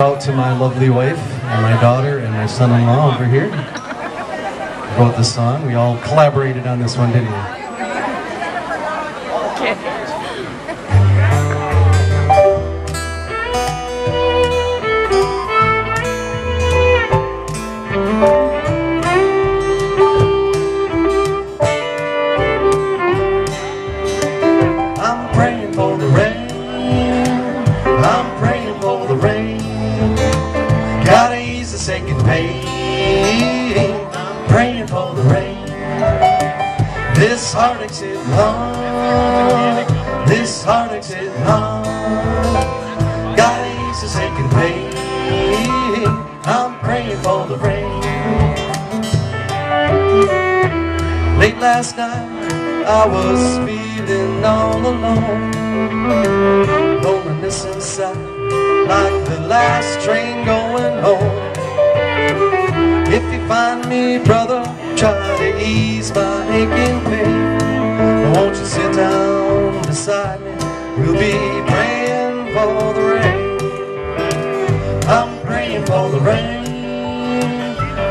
Out to my lovely wife and my daughter and my son-in-law over here. Wrote the song. We all collaborated on this one, didn't we? I'm This heartache's hitting hard. Oh, this heartache's oh. hitting hard. Gotta ease the second pain. I'm praying for the rain. Late last night, I was feeling all alone. Loneliness inside, like the last train going home. Me, brother, try to ease my aching pain. Won't you sit down beside me? We'll be praying for the rain. I'm praying for the rain.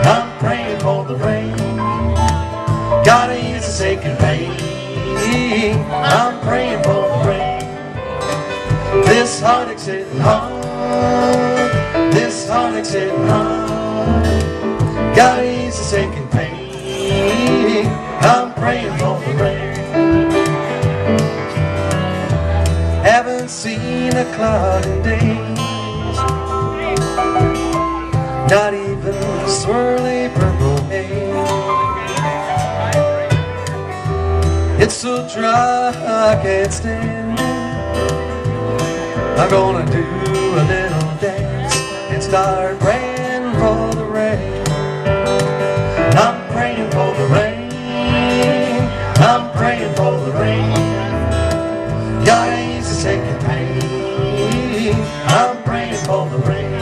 I'm praying for the rain. Gotta ease this aching pain. I'm praying for the rain. This heartache's hitting hard. This heartache's hitting hard. Gotta ease this aching pain. I'm praying for the rain. Haven't seen a cloud in days. Not even a swirly purple haze. It's so dry I can't stand it. I'm gonna do a little dance and start the. Gotta ease the second pain. I'm praying for the rain.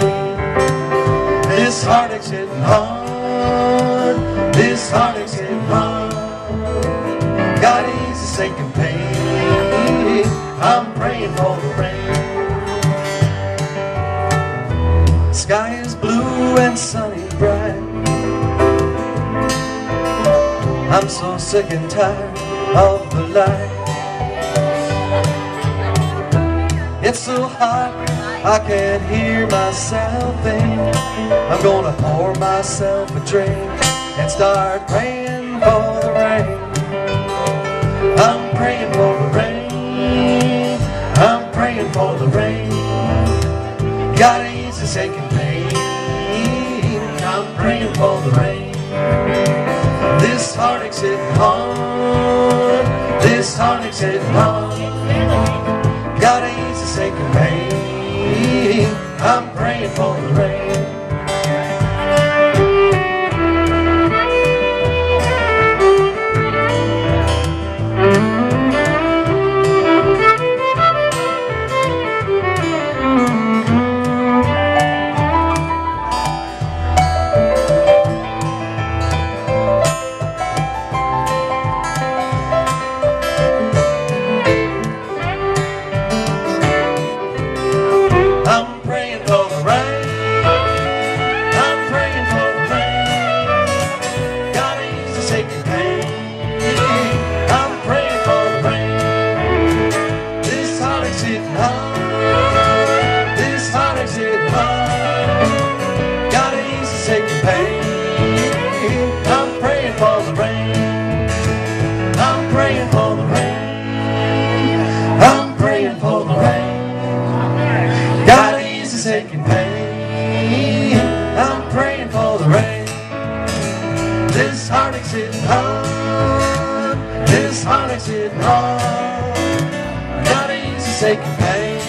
This heartache's hitting hard. This heartache's hitting hard. God ease the second pain. I'm praying for the rain. Sky is blue and sunny bright. I'm so sick and tired of the light. It's so hot I can't hear myself think. I'm gonna pour myself a drink and start praying for the rain. I'm praying for the rain. I'm praying for the rain. Gotta ease this aching pain. I'm praying for the rain. This heartache's hitting hard. Gotta ease this aching pain. I'm praying for the rain. Heartache's hitting hard. This heartache's hitting hard. Gotta pain.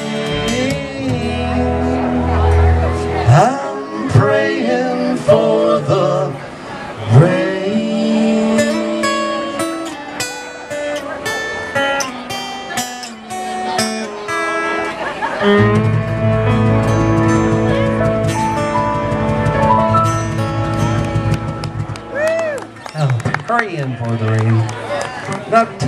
Praying for the rain. Not